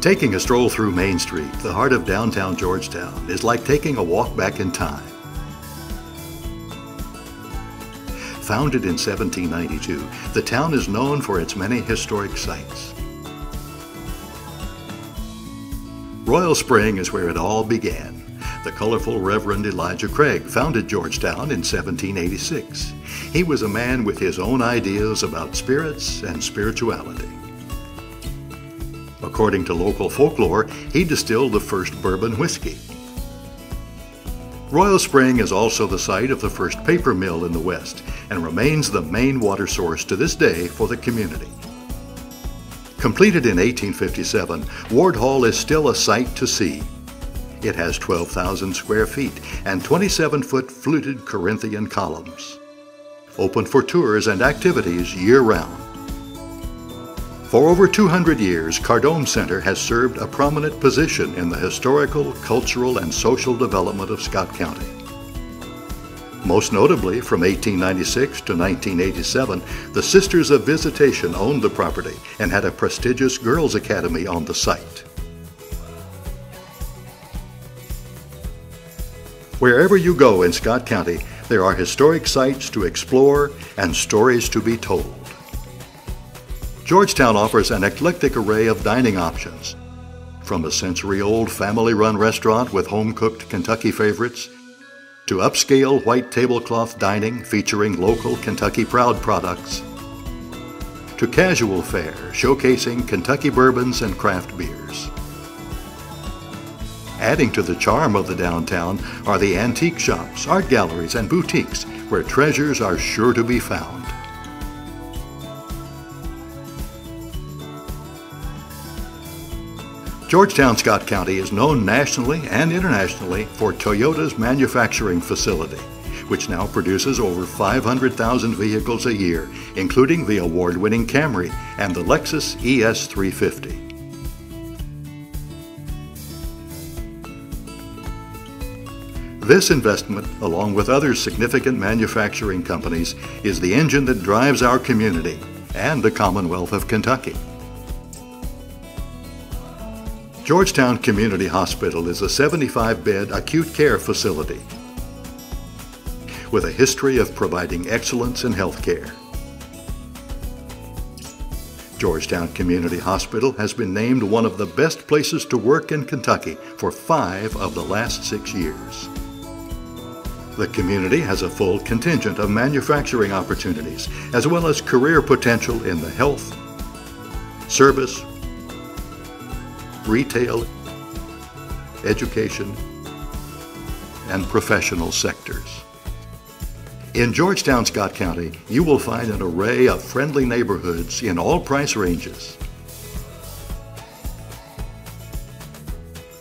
Taking a stroll through Main Street, the heart of downtown Georgetown, is like taking a walk back in time. Founded in 1792, the town is known for its many historic sites. Royal Spring is where it all began. The colorful Reverend Elijah Craig founded Georgetown in 1786. He was a man with his own ideas about spirits and spirituality. According to local folklore, he distilled the first bourbon whiskey. Royal Spring is also the site of the first paper mill in the West and remains the main water source to this day for the community. Completed in 1857, Ward Hall is still a sight to see. It has 12,000 square feet and 27-foot fluted Corinthian columns. Open for tours and activities year-round. For over 200 years, Cardome Center has served a prominent position in the historical, cultural, and social development of Scott County. Most notably, from 1896 to 1987, the Sisters of Visitation owned the property and had a prestigious girls' academy on the site. Wherever you go in Scott County, there are historic sites to explore and stories to be told. Georgetown offers an eclectic array of dining options, from a century-old family-run restaurant with home-cooked Kentucky favorites to upscale white tablecloth dining featuring local Kentucky Proud products, to casual fare showcasing Kentucky bourbons and craft beers. Adding to the charm of the downtown are the antique shops, art galleries, and boutiques where treasures are sure to be found. Georgetown Scott County is known nationally and internationally for Toyota's manufacturing facility, which now produces over 500,000 vehicles a year, including the award-winning Camry and the Lexus ES350. This investment, along with other significant manufacturing companies, is the engine that drives our community and the Commonwealth of Kentucky. Georgetown Community Hospital is a 75-bed acute care facility with a history of providing excellence in health care. Georgetown Community Hospital has been named one of the best places to work in Kentucky for five of the last six years. The community has a full contingent of manufacturing opportunities, as well as career potential in the health, service, retail, education, and professional sectors. In Georgetown, Scott County, you will find an array of friendly neighborhoods in all price ranges.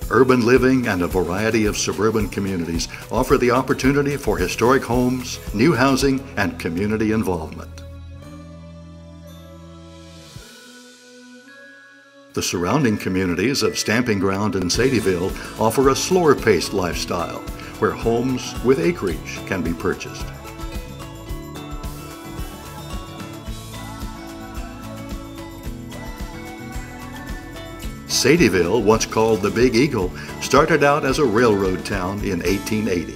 Urban living and a variety of suburban communities offer the opportunity for historic homes, new housing, and community involvement. The surrounding communities of Stamping Ground and Sadieville offer a slower-paced lifestyle where homes with acreage can be purchased. Sadieville, once called the Big Eagle, started out as a railroad town in 1880.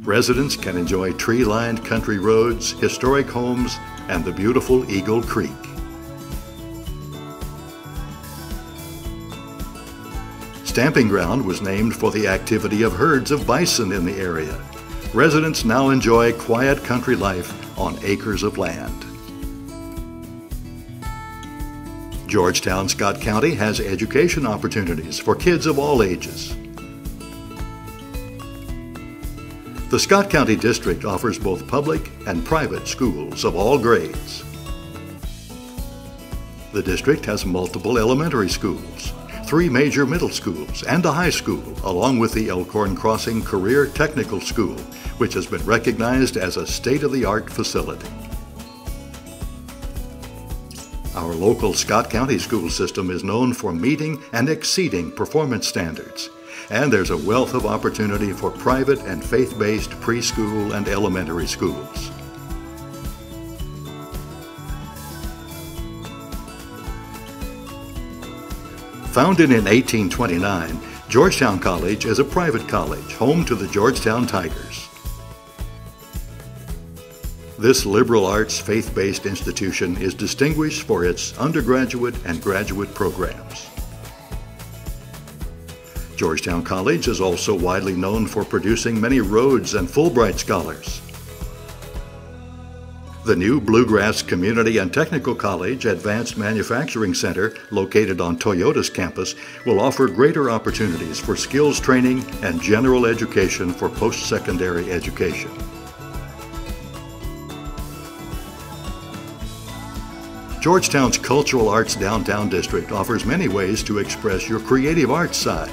Residents can enjoy tree-lined country roads, historic homes, and the beautiful Eagle Creek. Stamping Ground was named for the activity of herds of bison in the area. Residents now enjoy quiet country life on acres of land. Georgetown, Scott County has education opportunities for kids of all ages. The Scott County District offers both public and private schools of all grades. The district has multiple elementary schools, three major middle schools, and a high school, along with the Elkhorn Crossing Career Technical School, which has been recognized as a state-of-the-art facility. Our local Scott County school system is known for meeting and exceeding performance standards and there's a wealth of opportunity for private and faith based preschool and elementary schools. Founded in 1829, Georgetown College is a private college home to the Georgetown Tigers. This liberal arts faith based institution is distinguished for its undergraduate and graduate programs. Georgetown College is also widely known for producing many Rhodes and Fulbright scholars. The new Bluegrass Community and Technical College Advanced Manufacturing Center, located on Toyota's campus, will offer greater opportunities for skills training and general education for post-secondary education. Georgetown's Cultural Arts Downtown District offers many ways to express your creative arts side.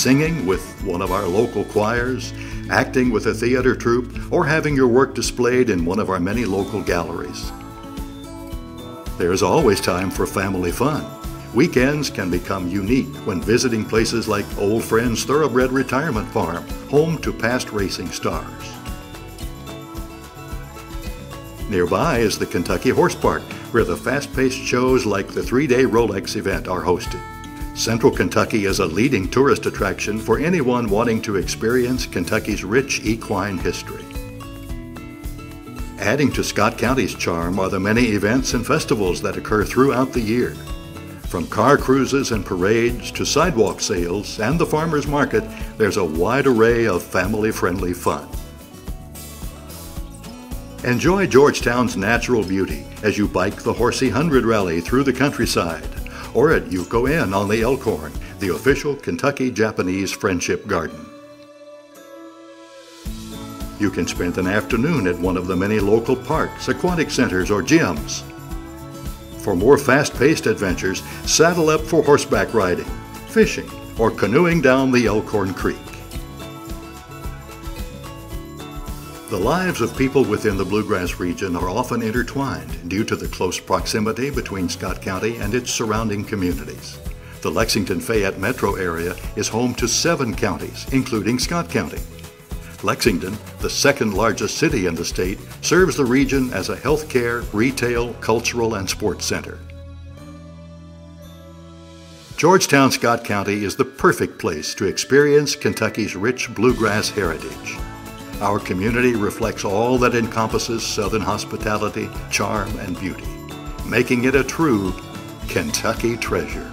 Singing with one of our local choirs, acting with a theater troupe, or having your work displayed in one of our many local galleries. There's always time for family fun. Weekends can become unique when visiting places like Old Friends Thoroughbred Retirement Farm, home to past racing stars. Nearby is the Kentucky Horse Park, where the fast-paced shows like the three-day Rolex event are hosted. Central Kentucky is a leading tourist attraction for anyone wanting to experience Kentucky's rich equine history. Adding to Scott County's charm are the many events and festivals that occur throughout the year. From car cruises and parades to sidewalk sales and the farmer's market, there's a wide array of family-friendly fun. Enjoy Georgetown's natural beauty as you bike the Horsey Hundred Rally through the countryside, or at Yuko-En on the Elkhorn, the official Kentucky-Japanese Friendship Garden. You can spend an afternoon at one of the many local parks, aquatic centers, or gyms. For more fast-paced adventures, saddle up for horseback riding, fishing, or canoeing down the Elkhorn Creek. The lives of people within the Bluegrass region are often intertwined due to the close proximity between Scott County and its surrounding communities. The Lexington-Fayette metro area is home to seven counties, including Scott County. Lexington, the second largest city in the state, serves the region as a healthcare, retail, cultural, and sports center. Georgetown Scott County is the perfect place to experience Kentucky's rich bluegrass heritage. Our community reflects all that encompasses Southern hospitality, charm, and beauty, making it a true Kentucky treasure.